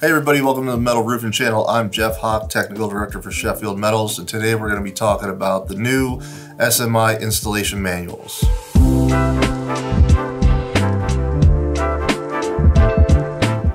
Hey everybody, welcome to the Metal Roofing Channel. I'm Jeff Hock, Technical Director for Sheffield Metals, and today we're going to be talking about the new SMI installation manuals.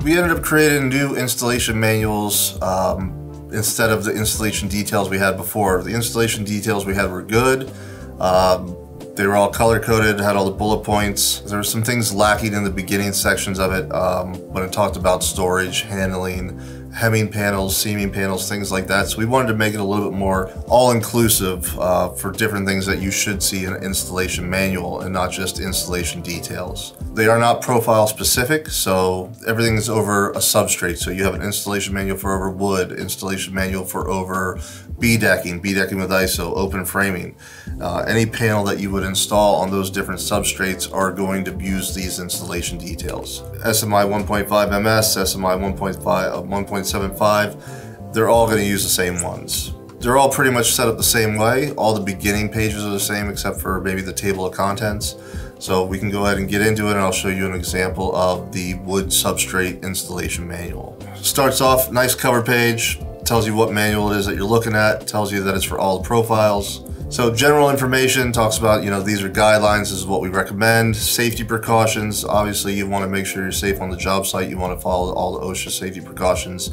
We ended up creating new installation manuals um, instead of the installation details we had before. The installation details we had were good. Um, they were all color coded, had all the bullet points. There were some things lacking in the beginning sections of it um, when it talked about storage, handling, hemming panels, seaming panels, things like that. So we wanted to make it a little bit more all-inclusive uh, for different things that you should see in an installation manual and not just installation details. They are not profile specific, so everything is over a substrate. So you have an installation manual for over wood, installation manual for over B-decking, B-decking with ISO, open framing. Uh, any panel that you would install on those different substrates are going to use these installation details. SMI 1.5 MS, SMI 1.5, uh, 1.75, they're all going to use the same ones. They're all pretty much set up the same way. All the beginning pages are the same except for maybe the table of contents. So we can go ahead and get into it and I'll show you an example of the wood substrate installation manual. Starts off, nice cover page, tells you what manual it is that you're looking at, tells you that it's for all the profiles. So general information talks about, you know, these are guidelines, this is what we recommend. Safety precautions, obviously you want to make sure you're safe on the job site. You want to follow all the OSHA safety precautions.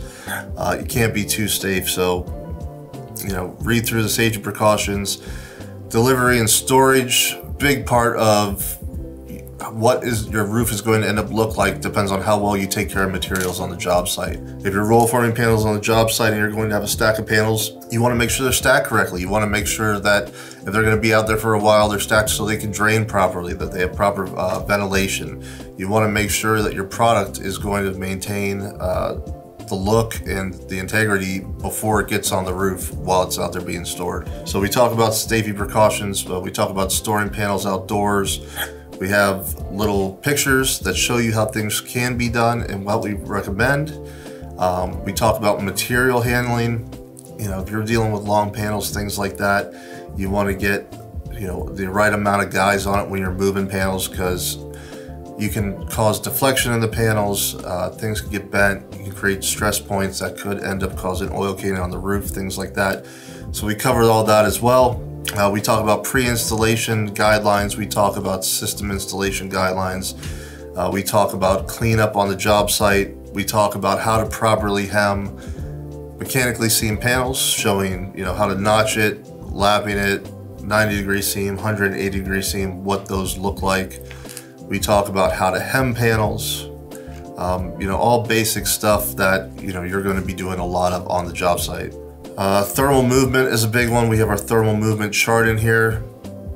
Uh, you can't be too safe, so, you know, read through the safety precautions. Delivery and storage, big part of what is your roof is going to end up look like depends on how well you take care of materials on the job site. If you're roll forming panels on the job site and you're going to have a stack of panels, you want to make sure they're stacked correctly. You want to make sure that if they're going to be out there for a while, they're stacked so they can drain properly, that they have proper uh, ventilation. You want to make sure that your product is going to maintain uh, the look and the integrity before it gets on the roof while it's out there being stored. So we talk about safety precautions, but we talk about storing panels outdoors. We have little pictures that show you how things can be done and what we recommend. Um, we talk about material handling. You know, if you're dealing with long panels, things like that, you want to get, you know, the right amount of guys on it when you're moving panels because you can cause deflection in the panels, uh, things can get bent, you can create stress points that could end up causing oil canning on the roof, things like that. So we covered all that as well. Uh, we talk about pre-installation guidelines. We talk about system installation guidelines. Uh, we talk about cleanup on the job site. We talk about how to properly hem mechanically seam panels, showing you know how to notch it, lapping it, 90 degree seam, 180 degree seam, what those look like. We talk about how to hem panels, um, you know, all basic stuff that you know you're going to be doing a lot of on the job site. Uh, thermal movement is a big one. We have our thermal movement chart in here.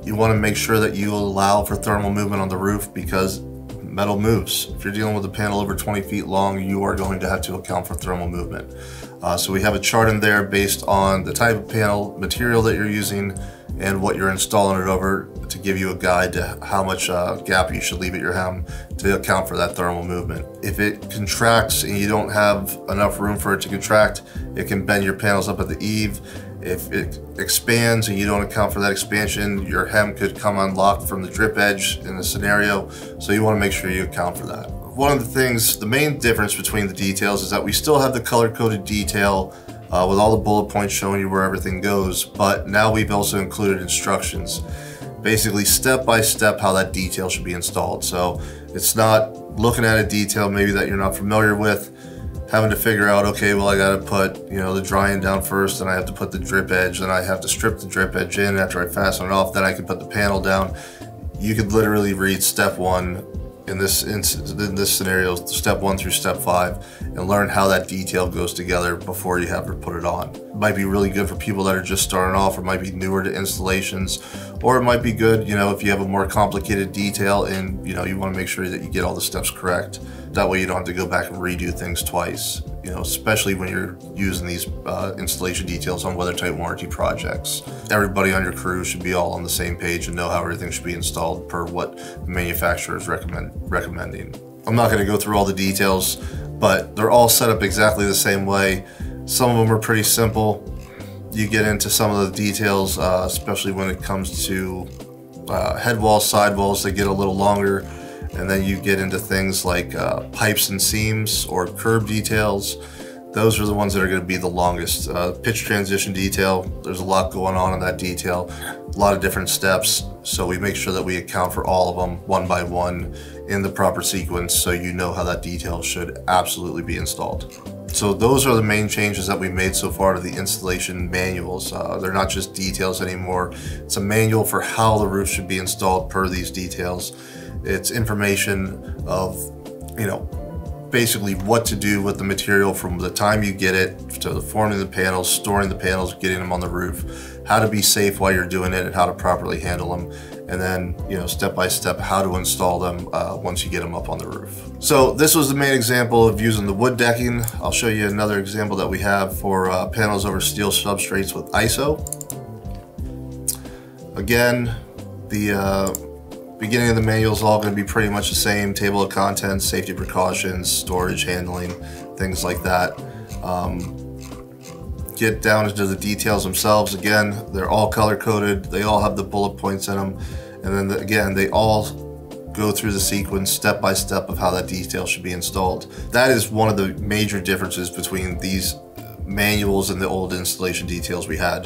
You want to make sure that you allow for thermal movement on the roof because metal moves. If you're dealing with a panel over 20 feet long, you are going to have to account for thermal movement. Uh, so we have a chart in there based on the type of panel, material that you're using, and what you're installing it over to give you a guide to how much uh, gap you should leave at your hem to account for that thermal movement. If it contracts and you don't have enough room for it to contract, it can bend your panels up at the eave. If it expands and you don't account for that expansion, your hem could come unlocked from the drip edge in the scenario. So you wanna make sure you account for that. One of the things, the main difference between the details is that we still have the color coded detail uh, with all the bullet points showing you where everything goes, but now we've also included instructions. Basically step by step how that detail should be installed. So it's not looking at a detail maybe that you're not familiar with, having to figure out, okay, well I gotta put, you know, the drying down first, then I have to put the drip edge, then I have to strip the drip edge in after I fasten it off, then I can put the panel down. You could literally read step one in this in, in this scenario, step one through step five, and learn how that detail goes together before you have to put it on. It might be really good for people that are just starting off, or might be newer to installations, or it might be good, you know, if you have a more complicated detail and you know you want to make sure that you get all the steps correct. That way you don't have to go back and redo things twice. You know, especially when you're using these uh, installation details on weather-tight warranty projects. Everybody on your crew should be all on the same page and know how everything should be installed per what the manufacturer is recommend recommending. I'm not going to go through all the details, but they're all set up exactly the same way. Some of them are pretty simple. You get into some of the details, uh, especially when it comes to uh, head walls, side walls, they get a little longer And then you get into things like uh, pipes and seams or curb details. Those are the ones that are going to be the longest. Uh, pitch transition detail, there's a lot going on in that detail, a lot of different steps. So we make sure that we account for all of them one by one in the proper sequence so you know how that detail should absolutely be installed. So those are the main changes that we made so far to the installation manuals. Uh, they're not just details anymore. It's a manual for how the roof should be installed per these details. It's information of, you know, basically what to do with the material from the time you get it to the forming of the panels, storing the panels, getting them on the roof, how to be safe while you're doing it and how to properly handle them and then you know step by step how to install them uh, once you get them up on the roof. So this was the main example of using the wood decking. I'll show you another example that we have for uh, panels over steel substrates with ISO. Again, the uh, beginning of the manual is all going to be pretty much the same. Table of contents, safety precautions, storage handling, things like that. Um, get down into the details themselves. Again, they're all color coded. They all have the bullet points in them. And then the, again, they all go through the sequence step by step of how that detail should be installed. That is one of the major differences between these manuals and the old installation details we had.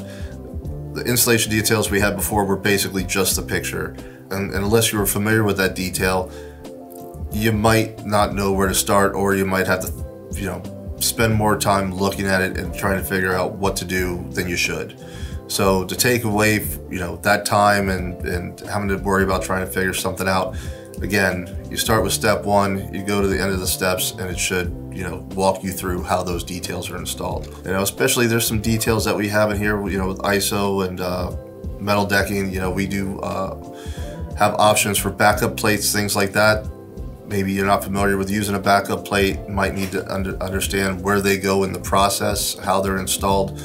The installation details we had before were basically just the picture. And, and unless you were familiar with that detail, you might not know where to start or you might have to, you know, spend more time looking at it and trying to figure out what to do than you should. So to take away, you know, that time and, and having to worry about trying to figure something out, again, you start with step one, you go to the end of the steps and it should, you know, walk you through how those details are installed. You know, especially there's some details that we have in here, you know, with ISO and uh, metal decking, you know, we do uh, have options for backup plates, things like that maybe you're not familiar with using a backup plate, might need to under, understand where they go in the process, how they're installed.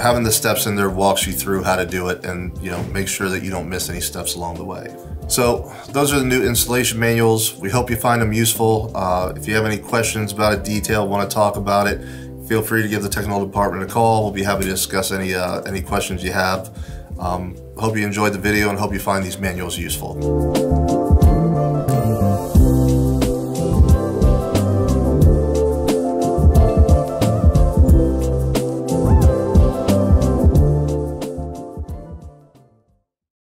Having the steps in there walks you through how to do it and you know make sure that you don't miss any steps along the way. So those are the new installation manuals. We hope you find them useful. Uh, if you have any questions about a detail, want to talk about it, feel free to give the technical department a call. We'll be happy to discuss any uh, any questions you have. Um, hope you enjoyed the video and hope you find these manuals useful.